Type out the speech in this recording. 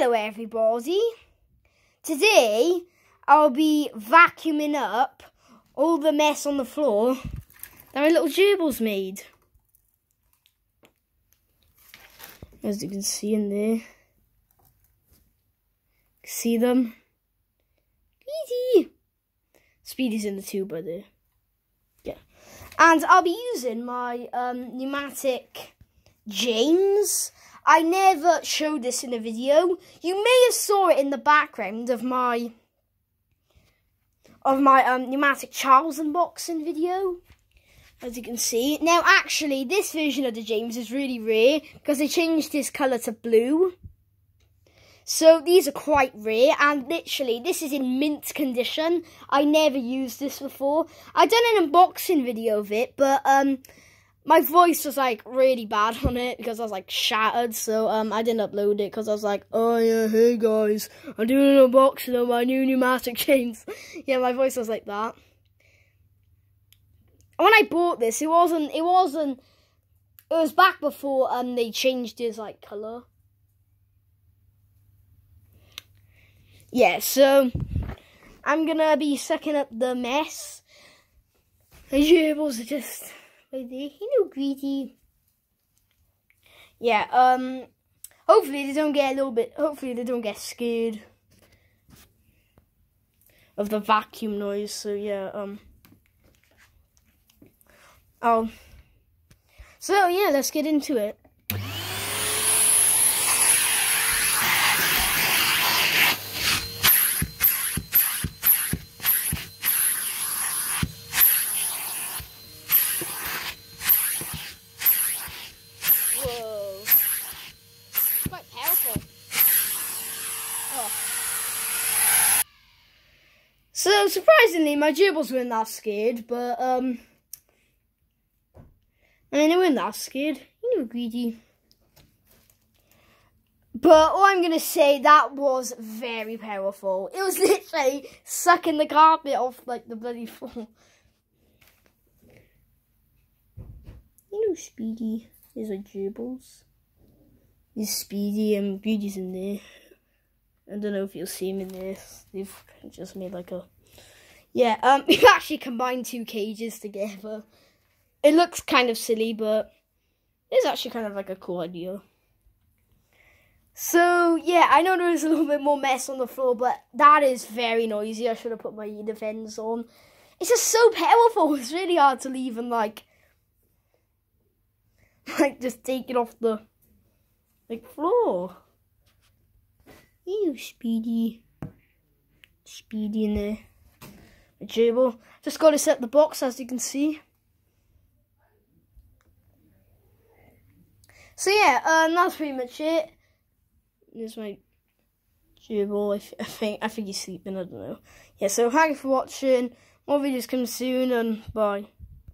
Hello everybody. Today I'll be vacuuming up all the mess on the floor that my little gerbils made. As you can see in there. See them? Speedy! Speedy's in the tube by there. Yeah. And I'll be using my um, Numatic James I never showed this in a video. You may have saw it in the background of my of my um, Numatic Charles unboxing video. As you can see. Now, actually, this version of the James is really rare because they changed his colour to blue. So these are quite rare and literally this is in mint condition. I never used this before. I done an unboxing video of it, but um my voice was like really bad on it because I was like shattered. So um, I didn't upload it because I was like, oh yeah, hey guys, I'm doing an unboxing of my new Numatic chains. yeah, my voice was like that. When I bought this, it wasn't. It wasn't. It was back before um they changed his like color. Yeah, so I'm gonna be sucking up the mess. The gerbils are just like. You know, greedy. Yeah, um, hopefully they don't get a little bit, hopefully they don't get scared of the vacuum noise. So yeah, um, oh, so yeah, let's get into it. So surprisingly, my gerbils weren't that scared, but um, I mean they weren't that scared. You know, greedy. But all I'm gonna say that was very powerful. It was literally sucking the carpet off like the bloody floor. You know, Speedy is a gerbils. There's Speedy and Greedy's in there. I don't know if you'll see in this. They've just made like a... Yeah, um, we've actually combined two cages together. It looks kind of silly, but it's actually kind of like a cool idea. So, yeah, I know there is a little bit more mess on the floor, but that is very noisy. I should have put my defense on. It's just so powerful. It's really hard to leave and, like, like, just take it off the, like, floor. You Speedy. Speedy in there. A gerbil. Just got to set the box as you can see. So yeah, um, that's pretty much it. There's my gerbil. I, I think I think he's sleeping. I don't know. Yeah. So thank you for watching. More videos come soon, and bye.